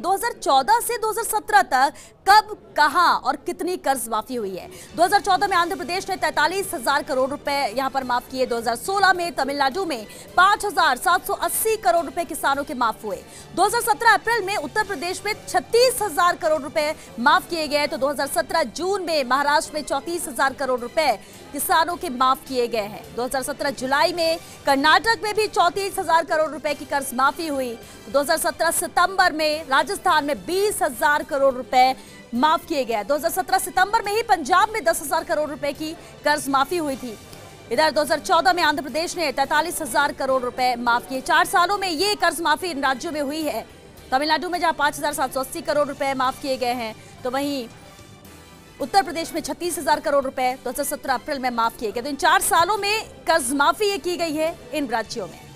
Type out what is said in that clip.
2014 से 2017 तक कब कहाँ और कितनी कर्ज माफ़ी हुई है? 2014 में आंध्र प्रदेश ने तैतालीस हज़ार करोड़ रुपए यहाँ पर माफ़ किए। 2016 में तमिलनाडु में 5,780 करोड़ रुपए किसानों के माफ़ हुए। 2017 अप्रैल में उत्तर प्रदेश में छत्तीस हज़ार करोड़ रुपए माफ़ किए गए। तो 2017 जून में महाराष्ट्र में चौतीस हज़ार करोड़ रुपए किसानों के माफ़ किए गए हैं। 2017 जुलाई में कर्नाटक में भी चौतीस करोड़ रुपए की कर्ज माफ़ी हुई। 2017 सितंबर में राजस्थान में बीस हज़ार करोड़ रुपए माफ़ किए गए। 2017 सितंबर में ही पंजाब में दस हज़ार करोड़ रुपए की कर्ज माफ़ी हुई थी। इधर 2014 में आंध्र प्रदेश ने तैतालीस हज़ार करोड़ रुपए माफ़ किए। चार सालों में ये कर्ज माफ़ी इन राज्यों में हुई है। तमिलनाडु में जहाँ पाँच हज़ार सात सौ अस्सी करोड़ रुपए माफ़ किए गए हैं तो वहीं उत्तर प्रदेश में छत्तीस हज़ार करोड़ रुपए दो सत्रह अप्रैल में माफ़ किए गए। तो इन चार सालों में कर्ज माफ़ी ये की गई है इन राज्यों में।